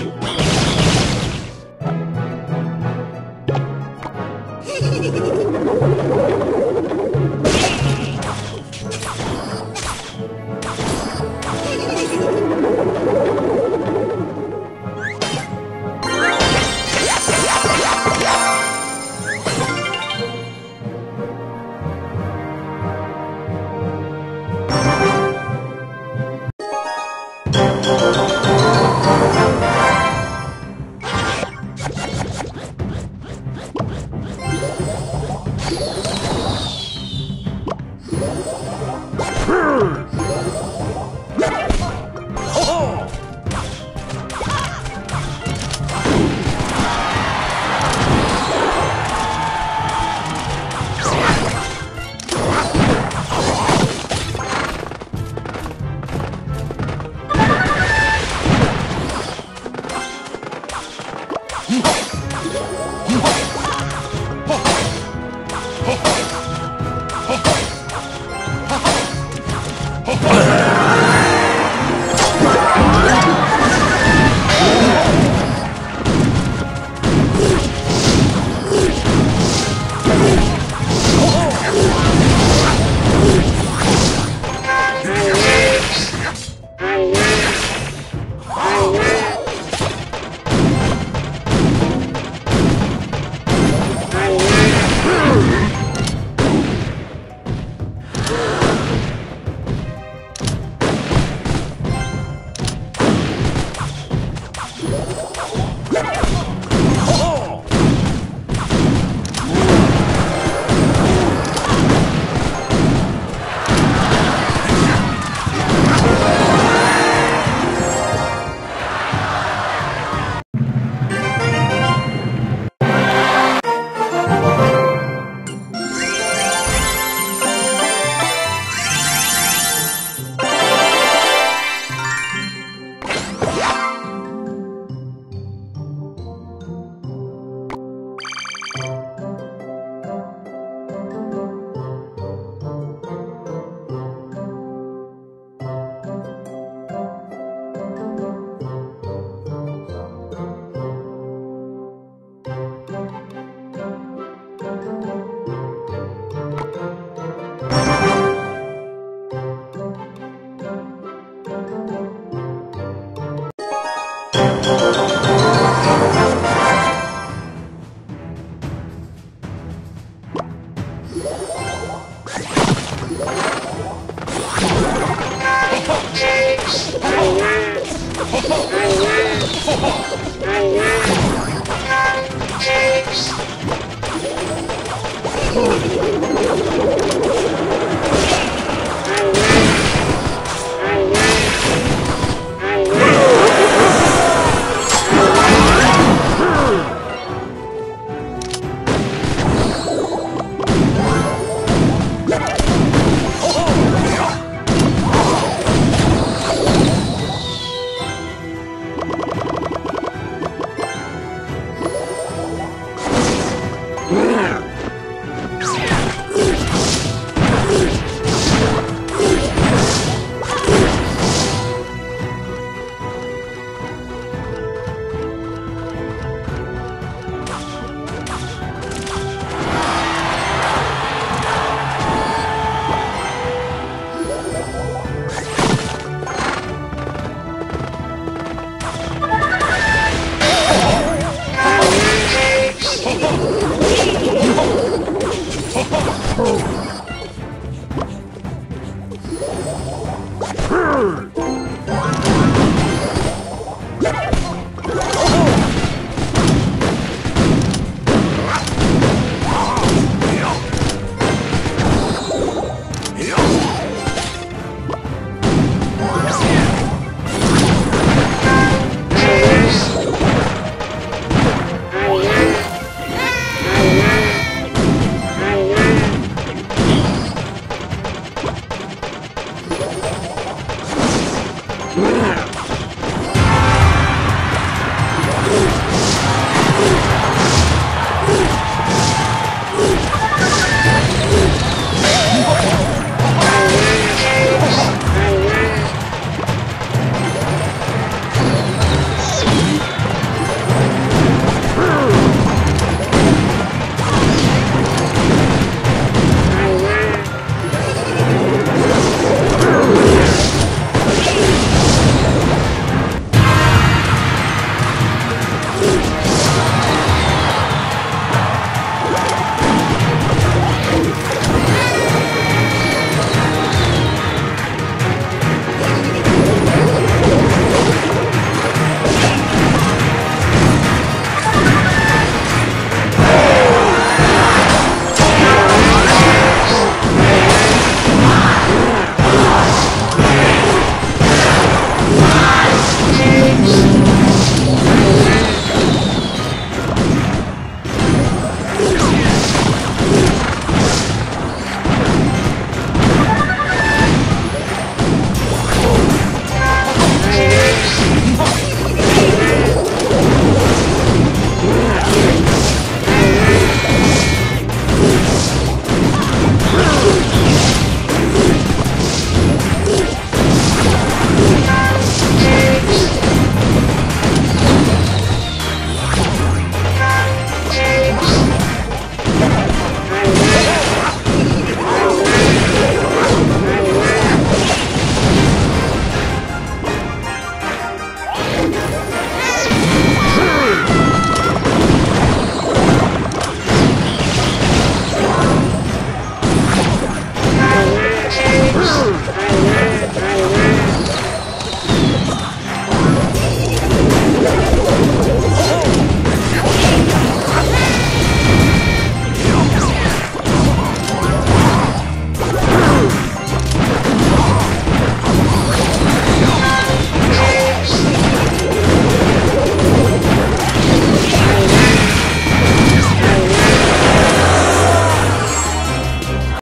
Ha ha ha ha ha! Thanks. Bye.